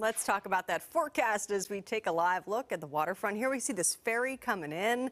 Let's talk about that forecast as we take a live look at the waterfront. Here we see this ferry coming in.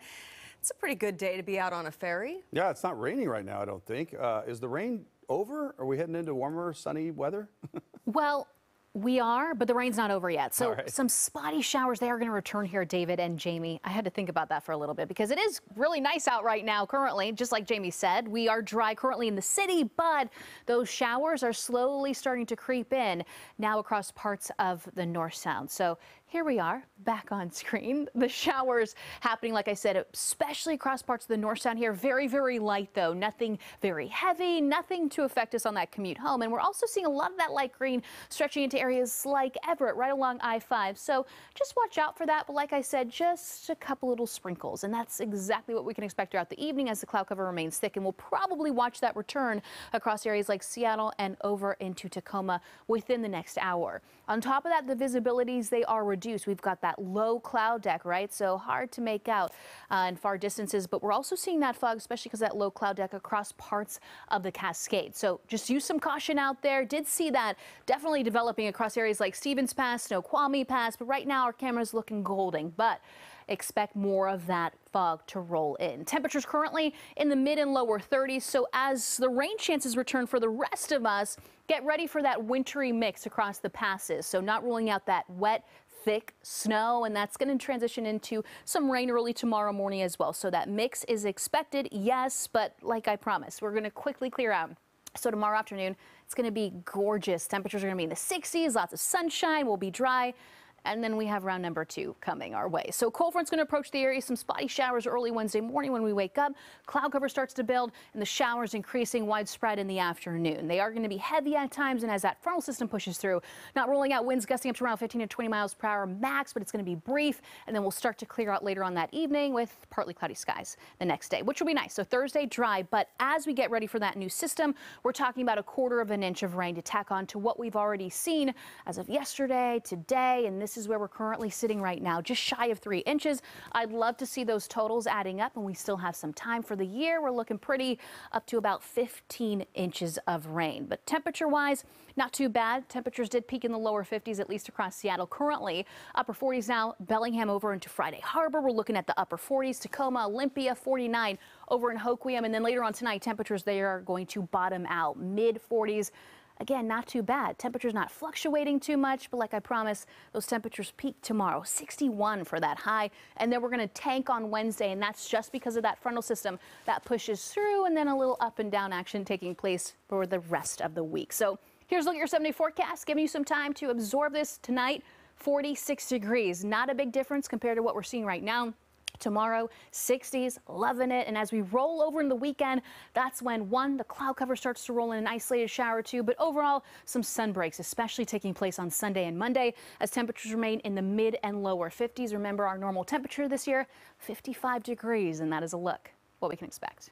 It's a pretty good day to be out on a ferry. Yeah, it's not raining right now, I don't think. Uh, is the rain over? Are we heading into warmer, sunny weather? well, we are, but the rain's not over yet. So right. some spotty showers, they are going to return here, David and Jamie. I had to think about that for a little bit because it is really nice out right now currently, just like Jamie said. We are dry currently in the city, but those showers are slowly starting to creep in now across parts of the North Sound. So here we are back on screen. The showers happening, like I said, especially across parts of the north sound here. Very, very light though. Nothing very heavy, nothing to affect us on that commute home. And we're also seeing a lot of that light green stretching into areas like Everett, right along I-5. So just watch out for that. But like I said, just a couple little sprinkles. And that's exactly what we can expect throughout the evening as the cloud cover remains thick. And we'll probably watch that return across areas like Seattle and over into Tacoma within the next hour. On top of that, the visibilities, they are reduced reduced. We've got that low cloud deck, right? So hard to make out uh, in far distances, but we're also seeing that fog, especially because that low cloud deck across parts of the Cascade. So just use some caution out there. Did see that definitely developing across areas like Stevens Pass, Snoqualmie Pass, but right now our camera's looking golden. But expect more of that fog to roll in. Temperatures currently in the mid and lower 30s. So as the rain chances return for the rest of us, get ready for that wintry mix across the passes. So not ruling out that wet, thick snow, and that's going to transition into some rain early tomorrow morning as well. So that mix is expected, yes, but like I promised, we're going to quickly clear out. So tomorrow afternoon, it's going to be gorgeous. Temperatures are going to be in the 60s, lots of sunshine, will be dry. And then we have round number two coming our way. So cold front's going to approach the area. Some spotty showers early Wednesday morning when we wake up. Cloud cover starts to build and the showers increasing widespread in the afternoon. They are going to be heavy at times and as that frontal system pushes through, not rolling out winds gusting up to around 15 to 20 miles per hour max, but it's going to be brief. And then we'll start to clear out later on that evening with partly cloudy skies the next day, which will be nice. So Thursday dry, but as we get ready for that new system, we're talking about a quarter of an inch of rain to tack on to what we've already seen as of yesterday, today, and this this is where we're currently sitting right now, just shy of three inches. I'd love to see those totals adding up, and we still have some time for the year. We're looking pretty up to about 15 inches of rain. But temperature-wise, not too bad. Temperatures did peak in the lower 50s, at least across Seattle. Currently, upper 40s now, Bellingham over into Friday Harbor. We're looking at the upper 40s, Tacoma, Olympia, 49 over in Hoquiam. And then later on tonight, temperatures they are going to bottom out, mid 40s. Again, not too bad. Temperatures not fluctuating too much, but like I promised, those temperatures peak tomorrow. 61 for that high. And then we're going to tank on Wednesday, and that's just because of that frontal system that pushes through and then a little up and down action taking place for the rest of the week. So here's a look at your seven day forecast, giving you some time to absorb this tonight. 46 degrees, not a big difference compared to what we're seeing right now. Tomorrow, 60s, loving it. And as we roll over in the weekend, that's when one, the cloud cover starts to roll in an isolated shower or two, but overall, some sun breaks, especially taking place on Sunday and Monday as temperatures remain in the mid and lower 50s. Remember our normal temperature this year, 55 degrees, and that is a look what we can expect.